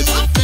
Thank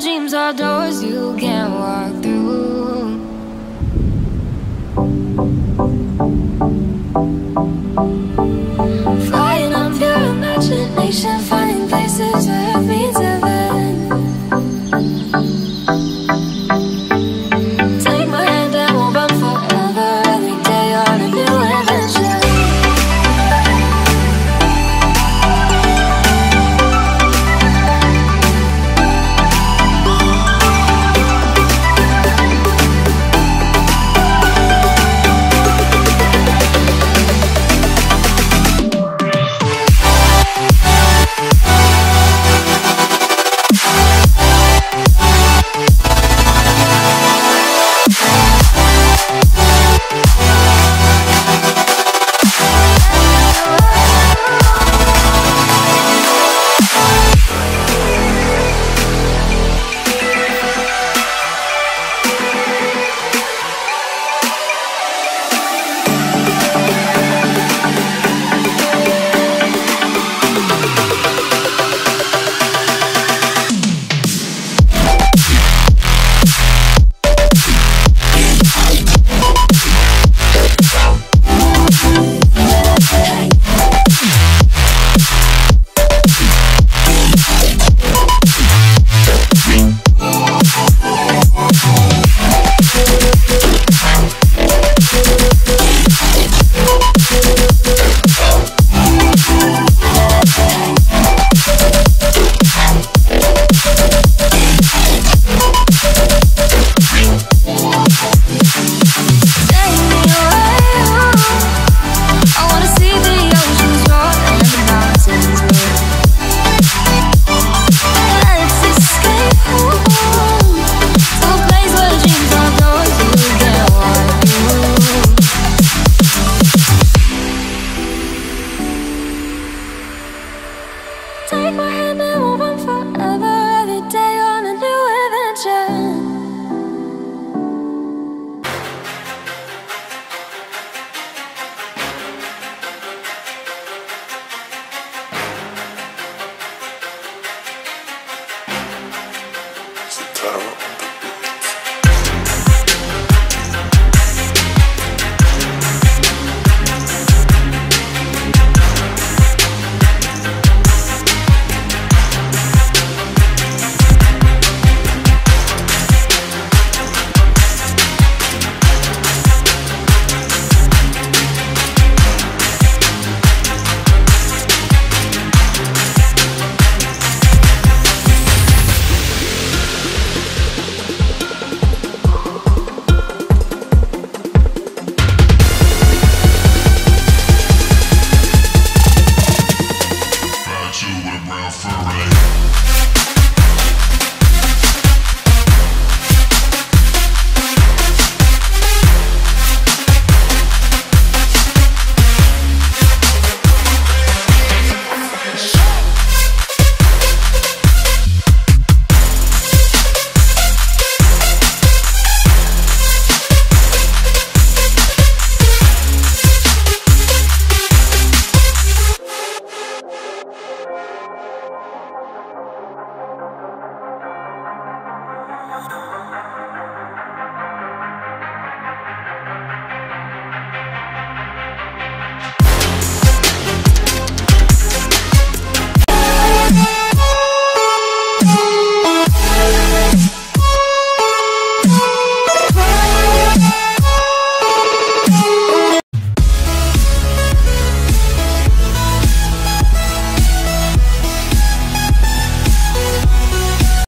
dreams are doors you can't